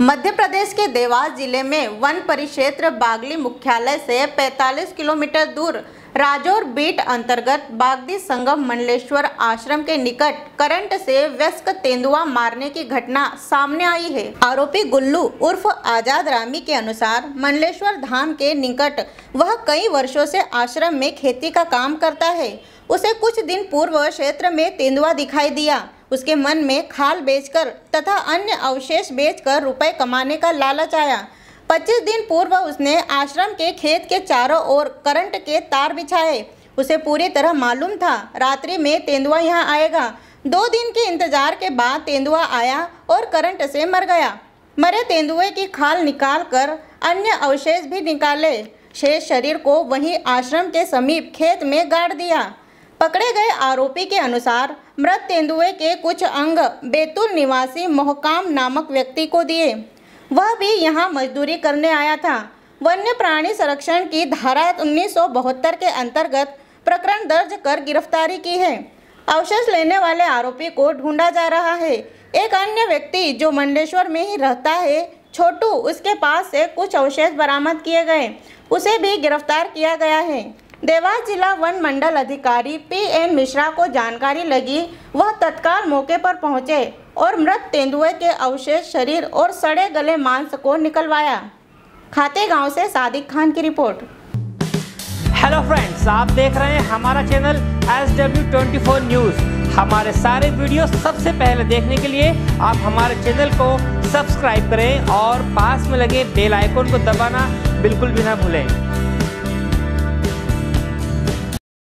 मध्य प्रदेश के देवास ज़िले में वन परिक्षेत्र बागली मुख्यालय से 45 किलोमीटर दूर राजौर बीट अंतर्गत बागदी संगम मंडलेश्वर आश्रम के निकट करंट से व्यस्क तेंदुआ मारने की घटना सामने आई है। आरोपी गुल्लू उर्फ़ आज़ाद रामी के अनुसार मंडलेश्वर धाम के निकट वह कई वर्षों से आश्रम में खेती का काम करता है। उसे कुछ दिन पूर्व क्षेत्र में तेंदुआ दिखाई दिया। उसके मन में खाल बेचकर तथा अन्य अवशेष बेचकर रुपए कमाने का लालच आया। 25 दिन पूर्व उसने आश्रम के खेत के चारों ओर करंट के तार बिछाए। उसे पूरी तरह मालूम था, रात्रि में तेंदुआ यहाँ आएगा। दो दिन के इंतज़ार के बाद तेंदुआ आया और करंट से मर गया। मरे तेंदुए की खाल निकाल कर अन्य अवशेष भी निकाले। शेष शरीर को वहीं आश्रम के समीप खेत में गाड़ दिया। पकड़े गए आरोपी के अनुसार मृत तेंदुए के कुछ अंग बैतुल निवासी मोहकाम नामक व्यक्ति को दिए। वह भी यहाँ मजदूरी करने आया था। वन्य प्राणी संरक्षण की धारा उन्नीस सौ बहत्तर के अंतर्गत प्रकरण दर्ज कर गिरफ्तारी की है। अवशेष लेने वाले आरोपी को ढूंढा जा रहा है। एक अन्य व्यक्ति जो मंडलेश्वर में ही रहता है, छोटू, उसके पास से कुछ अवशेष बरामद किए गए। उसे भी गिरफ़्तार किया गया है। देवास जिला वन मंडल अधिकारी पी एन मिश्रा को जानकारी लगी, वह तत्काल मौके पर पहुँचे और मृत तेंदुए के अवशेष, शरीर और सड़े गले मांस को निकलवाया। खाते गाँव से सादिक खान की रिपोर्ट। हेलो फ्रेंड्स आप देख रहे हैं हमारा channel S W twenty four news हमारे सारे वीडियो सबसे पहले देखने के लिए आप हमारे चैनल को सब्सक्राइब करें और पास में लगे बेल आइकन को दबाना बिल्कुल भी ना भूलें।